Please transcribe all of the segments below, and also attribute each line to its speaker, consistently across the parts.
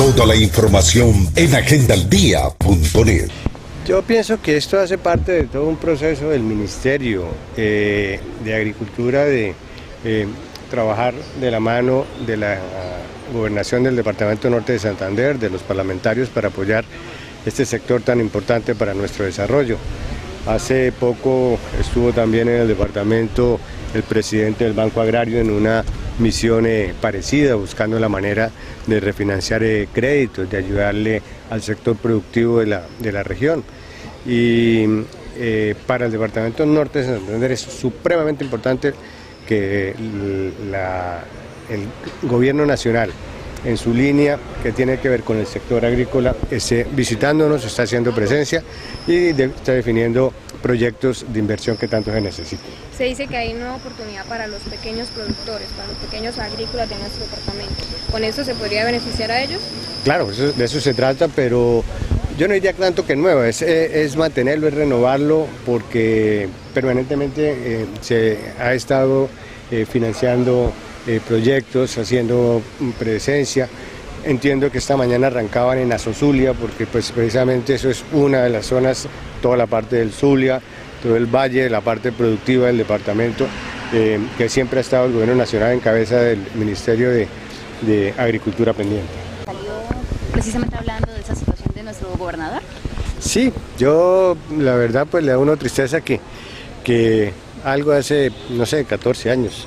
Speaker 1: Toda la información en agendaldía.net.
Speaker 2: Yo pienso que esto hace parte de todo un proceso del Ministerio eh, de Agricultura de eh, trabajar de la mano de la gobernación del Departamento Norte de Santander, de los parlamentarios para apoyar este sector tan importante para nuestro desarrollo. Hace poco estuvo también en el departamento el presidente del Banco Agrario en una misión eh, parecida, buscando la manera de refinanciar eh, créditos, de ayudarle al sector productivo de la, región. Y eh, para el Departamento Norte de Santander es supremamente importante que el gobierno nacional en su línea que tiene que ver con el sector agrícola, esté visitándonos, está haciendo presencia y está definiendo proyectos de inversión que tanto se necesita.
Speaker 3: Se dice que hay una oportunidad para los pequeños productores, para los pequeños agrícolas de nuestro departamento. ¿Con eso se podría beneficiar a ellos?
Speaker 2: Claro, de eso se trata, pero yo no diría tanto que nueva, es, eh, es mantenerlo, es renovarlo, porque permanentemente eh, se ha estado eh, financiando proyectos, haciendo presencia. Entiendo que esta mañana arrancaban en Azozulia, porque pues precisamente eso es una de las zonas, toda la parte del Zulia, todo el valle, la parte productiva del departamento, eh, que siempre ha estado el gobierno nacional en cabeza del Ministerio de, Agricultura pendiente.
Speaker 4: ¿Salió precisamente hablando de esa situación de nuestro gobernador?
Speaker 2: Sí, yo la verdad pues le da una tristeza que, que algo hace, no sé, 14 años,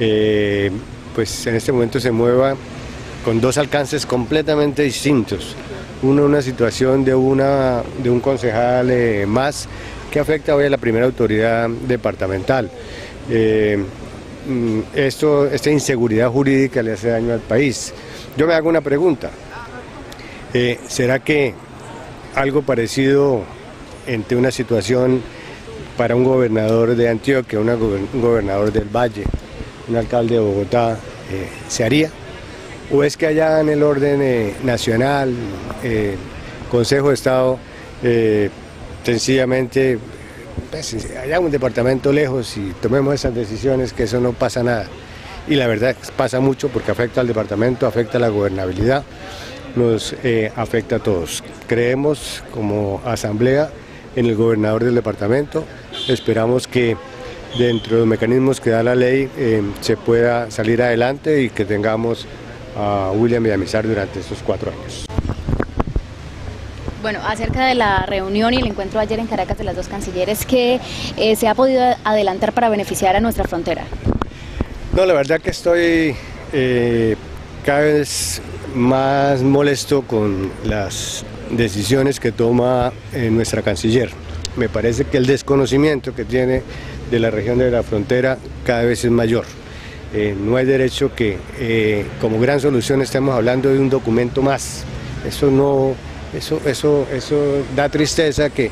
Speaker 2: eh, pues en este momento se mueva con dos alcances completamente distintos. Uno, una situación de, una, de un concejal eh, más que afecta hoy a la primera autoridad departamental. Eh, mm, esto, esta inseguridad jurídica le hace daño al país. Yo me hago una pregunta. Eh, ¿Será que algo parecido entre una situación para un gobernador de Antioquia, un gobernador del Valle, un alcalde de Bogotá, se haría? O es que allá en el orden eh, nacional, eh, Consejo de Estado, eh, sencillamente pues, allá un departamento lejos y tomemos esas decisiones que eso no pasa nada. Y la verdad pasa mucho porque afecta al departamento, afecta a la gobernabilidad, nos afecta a todos. Creemos como asamblea en el gobernador del departamento, esperamos que dentro de los mecanismos que da la ley se pueda salir adelante y que tengamos a William Villamizar durante estos cuatro años.
Speaker 4: Bueno, acerca de la reunión y el encuentro ayer en Caracas de las dos cancilleres, ¿qué eh, se ha podido adelantar para beneficiar a nuestra frontera?
Speaker 2: No, la verdad que estoy eh, cada vez más molesto con las decisiones que toma eh, nuestra canciller. Me parece que el desconocimiento que tiene de la región de la frontera cada vez es mayor. Eh, no hay derecho que eh, como gran solución estemos hablando de un documento más. Eso no, eso, eso, eso da tristeza que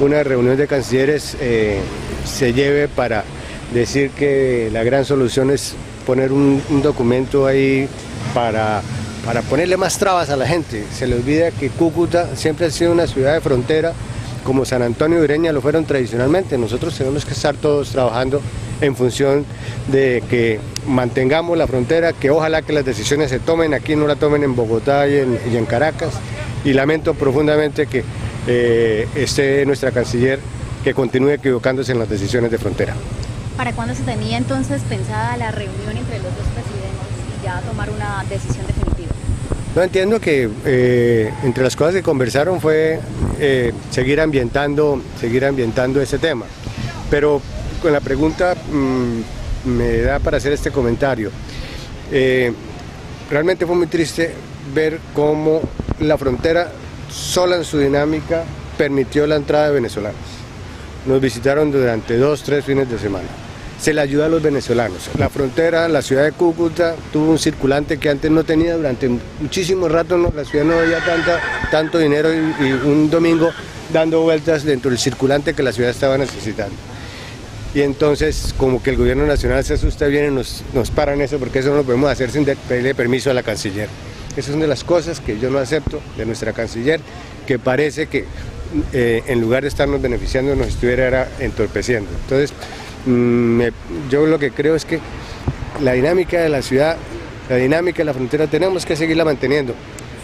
Speaker 2: una reunión de cancilleres eh, se lleve para decir que la gran solución es poner un, documento ahí para, para ponerle más trabas a la gente. Se le olvida que Cúcuta siempre ha sido una ciudad de frontera como San Antonio y Ureña lo fueron tradicionalmente. Nosotros tenemos que estar todos trabajando en función de que mantengamos la frontera, que ojalá que las decisiones se tomen aquí, no la tomen en Bogotá y en, Caracas. Y lamento profundamente que eh, esté nuestra canciller que continúe equivocándose en las decisiones de frontera.
Speaker 4: ¿Para cuándo se tenía entonces pensada la reunión entre los dos presidentes y ya tomar una decisión definitiva?
Speaker 2: No entiendo que eh, entre las cosas que conversaron fue eh, seguir ambientando, seguir ambientando ese tema. Pero con la pregunta mm, me da para hacer este comentario. Eh, realmente fue muy triste ver cómo la frontera sola en su dinámica permitió la entrada de venezolanos. Nos visitaron durante dos, tres fines de semana. Se le ayuda a los venezolanos. La frontera, la ciudad de Cúcuta, tuvo un circulante que antes no tenía durante muchísimo rato. la ciudad no había tanta, tanto dinero y un domingo dando vueltas dentro del circulante que la ciudad estaba necesitando y entonces como que el gobierno nacional se asusta bien y nos, nos paran eso porque eso no lo podemos hacer sin pedirle permiso a la canciller. Esas son de las cosas que yo no acepto de nuestra canciller, que parece que eh, en lugar de estarnos beneficiando nos estuviera entorpeciendo. Entonces, mm, yo lo que creo es que la dinámica de la ciudad, la dinámica de la frontera tenemos que seguirla manteniendo.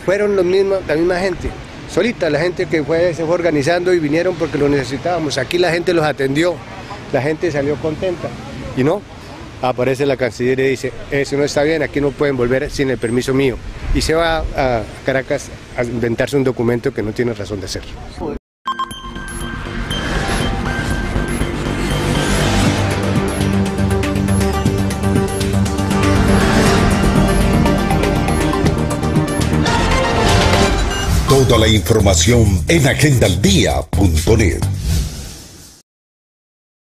Speaker 2: fueron los mismos, la misma gente, solita, la gente que fue, se fue organizando y vinieron porque lo necesitábamos. Aquí la gente los atendió, la gente salió contenta. Y no, aparece la canciller y dice, eso no está bien, aquí no pueden volver sin el permiso mío. Y se va a Caracas a inventarse un documento que no tiene razón de ser.
Speaker 1: Toda la información en agendaldía.net.